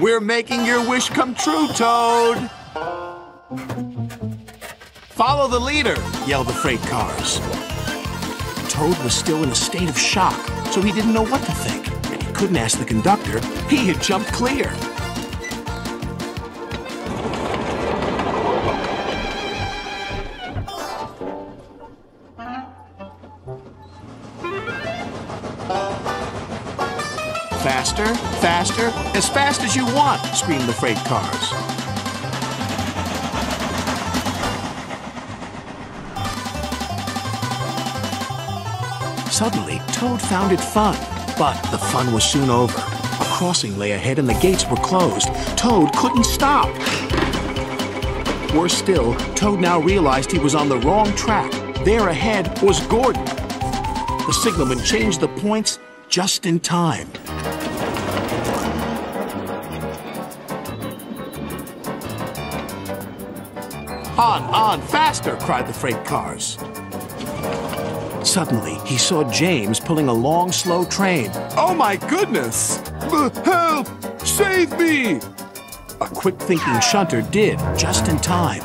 We're making your wish come true, Toad! Follow the leader, yelled the freight cars. Toad was still in a state of shock, so he didn't know what to think. And he couldn't ask the conductor. He had jumped clear. Faster, faster, as fast as you want, screamed the freight cars. Suddenly, Toad found it fun. But the fun was soon over. A crossing lay ahead and the gates were closed. Toad couldn't stop. Worse still, Toad now realized he was on the wrong track. There ahead was Gordon. The signalman changed the points just in time. On, on, faster, cried the freight cars. Suddenly, he saw James pulling a long, slow train. Oh my goodness! Uh, help! Save me! A quick thinking shunter did, just in time.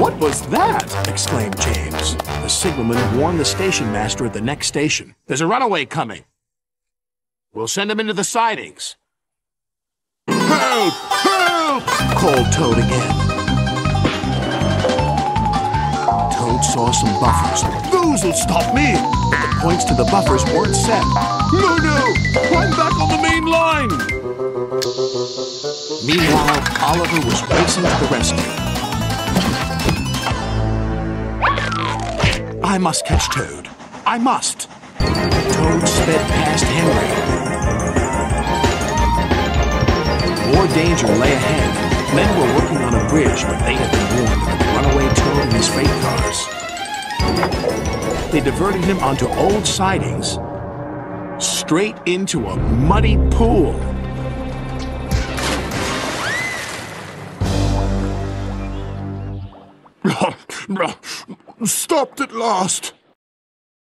What was that? exclaimed James. The signalman had warned the station master at the next station. There's a runaway coming. We'll send him into the sidings. Help! Called Toad again. Toad saw some buffers. Those'll stop me! But the points to the buffers weren't set. No, no! I'm back on the main line! Meanwhile, Oliver was racing to the rescue. I must catch Toad. I must. Toad sped past Henry. More danger lay ahead. Men were working on a bridge, but they had been warned by the runaway Toad and his freight cars. They diverted him onto old sidings, straight into a muddy pool. Stopped at last.